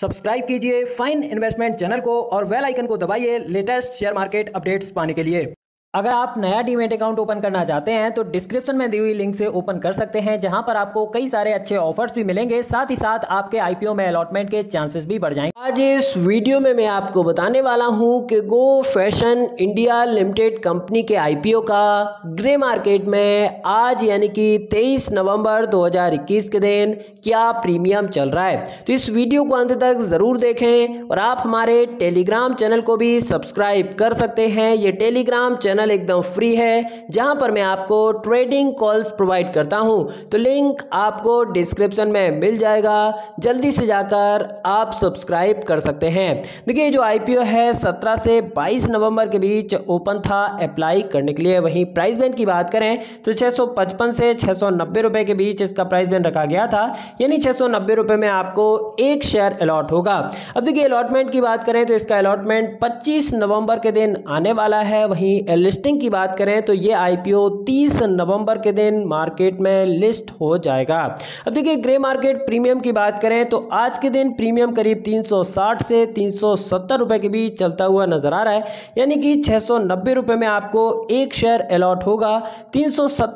Subscribe कीजिए fine investment channel को और वेल आइकन को दबाइए लेटेस्ट शेयर मार्केट अपडेट्स पाने के लिए। अगर आप नया डीमेट अकाउंट ओपन करना चाहते हैं तो डिस्क्रिप्शन में दी हुई लिंक से ओपन कर सकते हैं, जहाँ पर आपको कई सारे अच्छे ऑफर्स भी मिलेंगे। साथ ही साथ आपके आईपीओ में अलॉटमेंट के चांसेस भी बढ़ जाएँगे। आज इस वीडियो में मैं आपको बताने वाला हूँ कि Go Fashion India Limited company के आईपीओ का ग्रे मार्केट में आज यानी कि 23 नवंबर 2021 के दिन क्या प्रीमियम चल रहा है। तो इस वीडियो को अंत तक ज़रूर देखें और आप हमारे टेलीग्राम चैनल को भी सब्सक्राइब कर सकते हैं। ये टेलीग्राम चैनल चैनल एकदम फ्री है, जहाँ पर मैं आपको ट्रेडिंग कॉल्स प्रोवाइड करता हूँ। तो लिंक आपको डिस्क्रिप्शन में मिल जाएगा। जल्दी से जाकर आप सब्सक्राइब कर सकते हैं। देखिए जो आईपीओ है 17 से 22 नवंबर के बीच ओपन था अप्लाई करने के लिए। वहीं प्राइस बैंड की बात करें तो 655 से छः रुपए के बीच इसका प्राइस बैंड रखा गया था। यानी छः रुपए में आपको एक शेयर अलॉट होगा। अब देखिए, अलॉटमेंट की बात करें तो इसका अलॉटमेंट 25 नवंबर के दिन आने वाला है। वहीं लिस्टिंग की बात करें तो ये आईपीओ 30 नवंबर के दिन मार्केट में लिस्ट हो जाएगा। अब देखिए, ग्रे मार्केट प्रीमियम की बात करें तो आज के दिन प्रीमियम करीब 360 से 370 रुपए के बीच चलता हुआ नज़र आ रहा है। यानी कि छः रुपए में आपको एक शेयर अलॉट होगा। तीन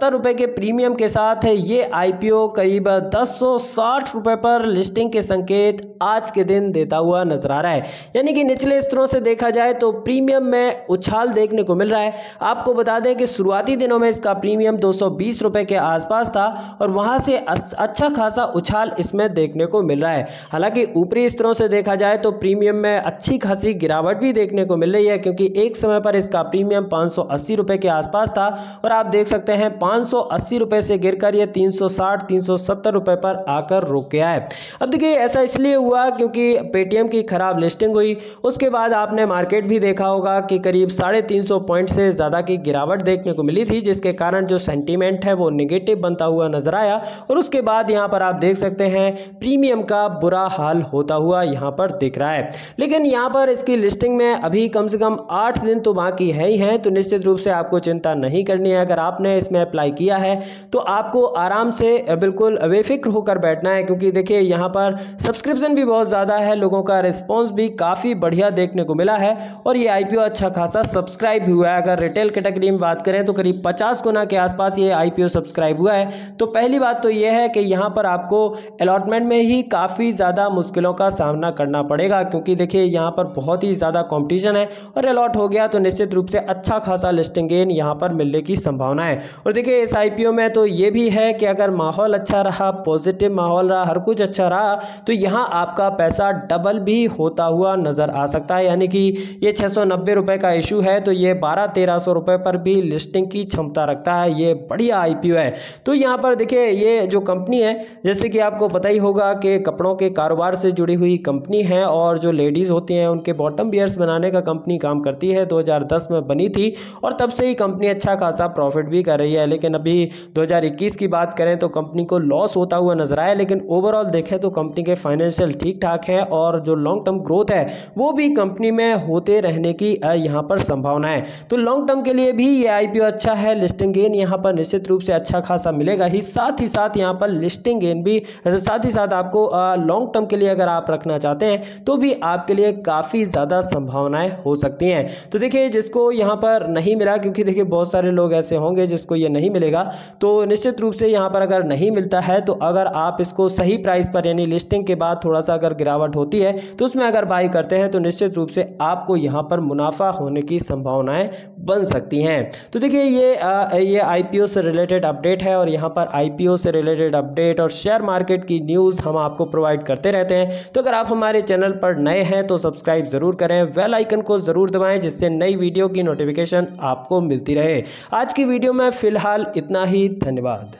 रुपए के प्रीमियम के साथ ये आईपीओ करीब दस रुपए पर लिस्टिंग के संकेत आज के दिन देता हुआ नज़र आ रहा है। यानी कि निचले स्तरों से देखा जाए तो प्रीमियम में उछाल देखने को मिल रहा है। आपको बता दें कि शुरुआती दिनों में इसका प्रीमियम दो सौ के आसपास था और वहाँ से अच्छा खासा उछाल इसमें देखने को मिल रहा है। हालाँकि ऊपरी स्तरों से देखा जाए तो प्रीमियम में अच्छी खासी गिरावट भी देखने को मिल रही है क्योंकि एक समय पर इसका प्रीमियम पाँच रुपए के आसपास था और आप देख सकते हैं पाँच रुपए से गिर गिरकर ये 360 370 रुपए पर आकर रुक गया है। अब देखिए, ऐसा इसलिए हुआ क्योंकि पेटीएम की खराब लिस्टिंग हुई। उसके बाद आपने मार्केट भी देखा होगा कि करीब साढ़े तीन सौ पॉइंट से ज़्यादा की गिरावट देखने को मिली थी, जिसके कारण जो सेंटीमेंट है वो निगेटिव बनता हुआ नज़र आया। और उसके बाद यहाँ पर आप देख सकते हैं प्रीमियम का बुरा हाल होता हुआ यहाँ पर दिख रहा है। लेकिन यहाँ पर इसकी लिस्टिंग में अभी कम से कम आठ दिन तो बाकी है ही हैं तो निश्चित रूप से आपको चिंता नहीं करनी है। अगर आपने इसमें अप्लाई किया है तो आपको आराम से बिल्कुल बेफिक्र होकर बैठना है, क्योंकि देखिए यहाँ पर सब्सक्रिप्शन भी बहुत ज़्यादा है, लोगों का रिस्पॉन्स भी काफ़ी बढ़िया देखने को मिला है। और ये आई अच्छा खासा सब्सक्राइब हुआ है, अगर रिटेल कैटेगरी में बात करें तो करीब पचास गुना के आसपास ये आई सब्सक्राइब हुआ है। तो पहली बात तो ये है कि यहाँ पर आपको अलॉटमेंट में ही काफ़ी ज़्यादा मुश्किलों का सामना करना पड़ेगा, क्योंकि देखिए यहाँ पर बहुत ही ज़्यादा कॉम्पिटिशन है और अलॉट हो गया तो निश्चित रूप से अच्छा खासा लिस्टिंग गेन यहाँ पर मिलने की संभावना है। और देखिए इस आईपीओ में तो ये भी है कि अगर माहौल अच्छा रहा पॉजिटिव माहौल रहा, हर कुछ अच्छा रहा तो यहाँ आपका पैसा डबल भी होता हुआ नज़र आ सकता है। यानी कि ये छः सौ का इशू है तो ये बारह तेरह सौ रुपये पर भी लिस्टिंग की क्षमता रखता है, ये बढ़िया आईपीओ है। तो यहाँ पर देखिए, ये जो कंपनी है, जैसे कि आपको पता ही होगा कि कपड़ों के कारोबार से जुड़ी हुई कंपनी है और जो लेडीज़ होती हैं, उनके बॉटम बियर्स बनाने का कंपनी काम करती है। 2010 में बनी थी और तब से ही कंपनी अच्छा खासा प्रॉफिट भी कर रही है। लेकिन अभी 2021 की बात करें तो कंपनी को लॉस होता हुआ नज़र आया, लेकिन ओवरऑल देखें तो कंपनी के फाइनेंशियल ठीक ठाक है और जो लॉन्ग टर्म ग्रोथ है, वो भी कंपनी में होते रहने की यहाँ पर संभावना है। तो लॉन्ग टर्म के लिए भी ये आईपीओ अच्छा है लिस्टिंग गेन यहाँ पर निश्चित रूप से अच्छा खासा मिलेगा ही। साथ ही साथ यहाँ पर लिस्टिंग गेन भी साथ ही साथ आपको लॉन्ग टर्म के लिए अगर आप रखना चाहते हैं तो भी आपके लिए काफ़ी ज़्यादा संभावनाएँ हो सकती हैं। तो देखिए, जिसको यहाँ पर नहीं मिला, क्योंकि देखिए बहुत सारे लोग ऐसे होंगे जिसको ये नहीं मिलेगा तो निश्चित रूप से यहाँ पर अगर नहीं मिलता है तो अगर आप इसको सही प्राइस पर, यानी लिस्टिंग के बाद थोड़ा सा अगर गिरावट होती है तो उसमें अगर बाई करते हैं तो निश्चित रूप से आपको यहाँ पर मुनाफा होने की संभावनाएँ बन सकती हैं। तो देखिए ये आ, ये आईपीओ से रिलेटेड अपडेट है और यहाँ पर आईपीओ से रिलेटेड अपडेट और शेयर मार्केट की न्यूज़ हम आपको प्रोवाइड करते रहते हैं। तो अगर आप हमारे चैनल पर नए हैं तो सब्सक्राइब ज़रूर करें वेल आइकन को ज़रूर दबाएँ जिससे नई वीडियो की नोटिफिकेशन आपको मिलती रहे। आज की वीडियो में फ़िलहाल इतना ही धन्यवाद।